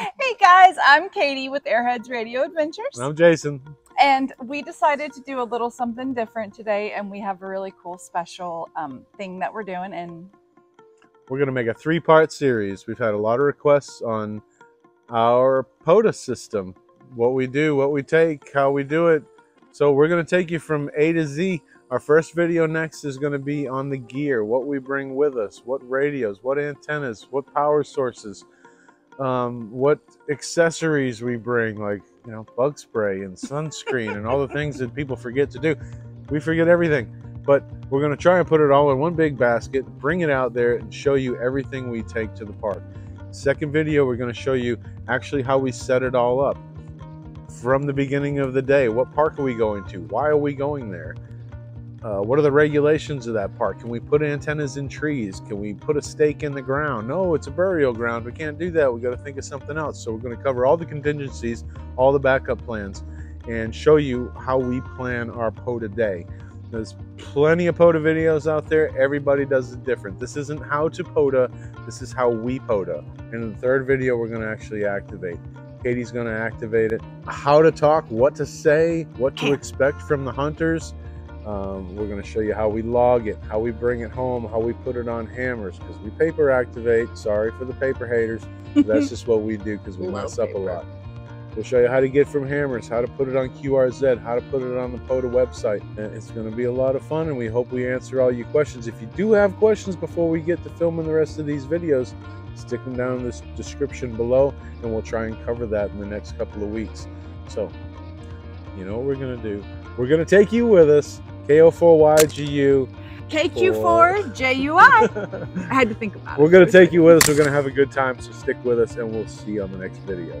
hey guys, I'm Katie with AirHeadz Radio Adventures. And I'm Jason. And we decided to do a little something different today, and we have a really cool special um, thing that we're doing. And we're going to make a three part series. We've had a lot of requests on our POTA system what we do, what we take, how we do it. So we're going to take you from A to Z. Our first video next is going to be on the gear, what we bring with us, what radios, what antennas, what power sources, um, what accessories we bring, like you know, bug spray and sunscreen and all the things that people forget to do. We forget everything, but we're going to try and put it all in one big basket, bring it out there, and show you everything we take to the park. Second video, we're going to show you actually how we set it all up from the beginning of the day. What park are we going to? Why are we going there? Uh, what are the regulations of that park? Can we put antennas in trees? Can we put a stake in the ground? No, it's a burial ground. We can't do that. We got to think of something else. So we're going to cover all the contingencies, all the backup plans, and show you how we plan our POTA day. There's plenty of POTA videos out there. Everybody does it different. This isn't how to POTA. This is how we POTA. And in the third video, we're going to actually activate. Katie's going to activate it. How to talk, what to say, what to expect from the hunters. Um, we're going to show you how we log it, how we bring it home, how we put it on HAMRS because we paper activate. Sorry for the paper haters. That's just what we do because we mess up paper. a lot. We'll show you how to get from HAMRS, how to put it on QRZ, how to put it on the POTA website. It's going to be a lot of fun, and we hope we answer all your questions. If you do have questions before we get to filming the rest of these videos, stick them down in the description below, and we'll try and cover that in the next couple of weeks. So, you know what we're going to do? We're going to take you with us, KO4YGU. KQ4JUI. I had to think about it. We're going to take you with us. We're going to have a good time, so stick with us, and we'll see you on the next video.